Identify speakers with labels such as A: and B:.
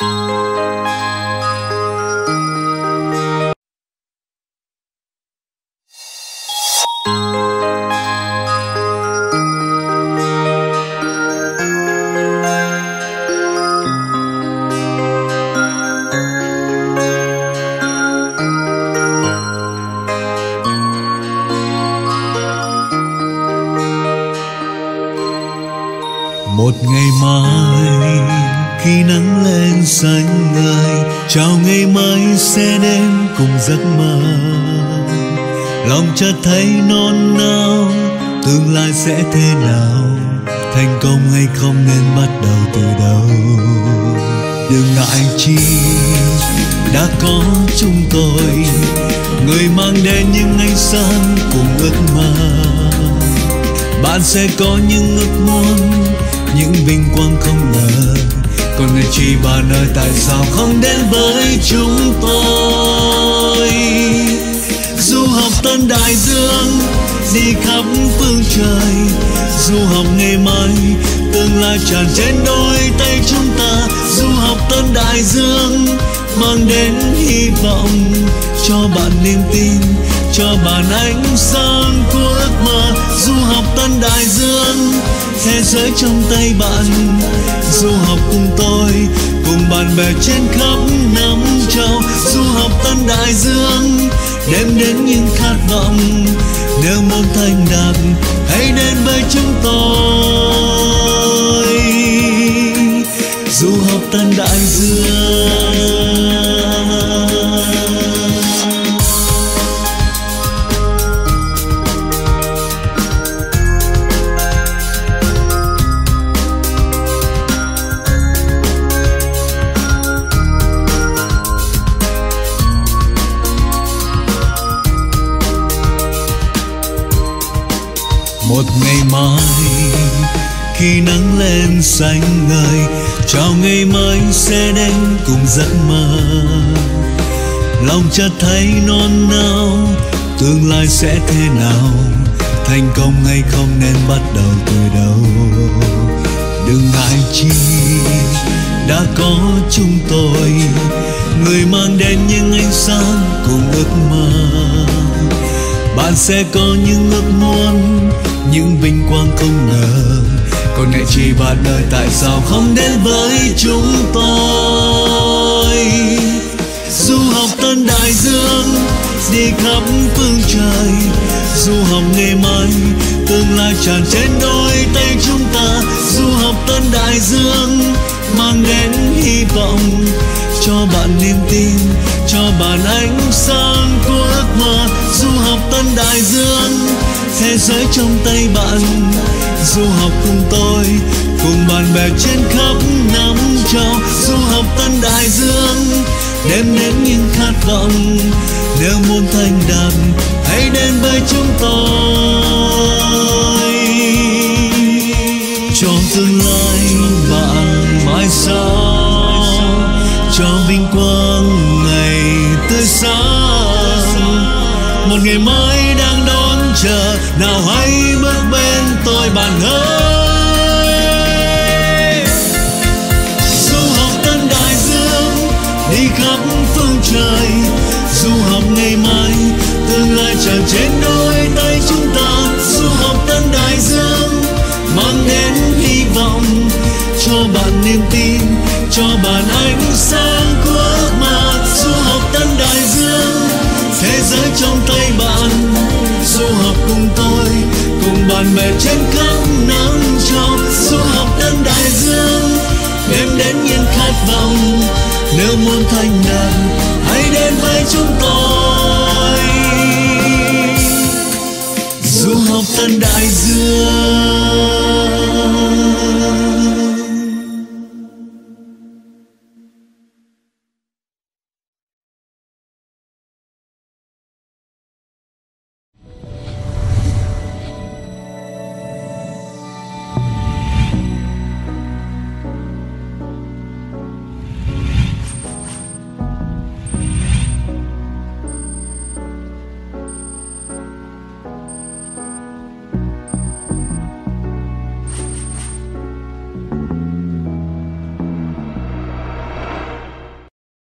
A: một ngày mai khi nắng lên xanh ngời, chào ngày mai sẽ đến cùng giấc mơ. Lòng chợt thấy non nao, tương lai sẽ thế nào? Thành công hay không nên bắt đầu từ đâu đừng ngại chi, đã có chúng tôi, người mang đến những ánh sáng cùng ước mơ. Bạn sẽ có những ước muốn, những vinh quang không ngờ còn người chỉ bà nơi tại sao không đến với chúng tôi? Du học tân đại dương, đi khắp phương trời. Du học ngày mai tương lai tràn trên đôi tay chúng ta. Du học tân đại dương, mang đến hy vọng cho bạn niềm tin, cho bạn ánh sáng của ước mơ. Du học tân đại dương, thế giới trong tay bạn. Du học cùng tôi, cùng bạn bè trên khắp năm châu. Du học tân đại dương, đem đến những khát vọng. Nếu muốn thành đạt, hãy đến với chúng tôi. Du học tân đại dương. Một ngày mai. Khi nắng lên xanh ngời, chào ngày mai sẽ đến cùng giấc mơ. Lòng chợt thấy non nao, tương lai sẽ thế nào? Thành công hay không nên bắt đầu từ đâu đừng ngại chi, đã có chúng tôi. Người mang đến những ánh sáng cùng ước mơ. Bạn sẽ có những ước muốn những vinh quang không ngờ. Còn ngại chi bạn đời tại sao không đến với chúng tôi? Du học tân đại dương, đi khắp phương trời. Du học ngày mai tương lai tràn trên đôi tay chúng ta. Du học tân đại dương, mang đến hy vọng. Cho bạn niềm tin, cho bạn ánh sáng của ước mơ. Du học tân đại dương thế giới trong tay bạn. Du học cùng tôi, cùng bạn bè trên khắp năm châu. Du học tân đại dương, đem đến những khát vọng. Nếu muốn thành đạt, hãy đến với chúng tôi. Cho tương lai, bạn mãi sau. Cho vinh quang ngày tươi sáng. Một ngày mai nào hãy bước bên tôi bạn ơi. Du học tân đại dương, đi khắp phương trời du học ngày mai, tương lai tràn trên đôi tay chúng ta. Du học tân đại dương, mang đến hy vọng, cho bạn niềm tin, cho bạn ánh sáng của ước mơ du học tân đại dương, thế giới trong tay bạn cùng bạn bè trên khắp năm châu du học tân đại dương. Đêm đến những khát vọng, nếu muốn thành đạt hãy đến với chúng tôi. Du học tân đại dương.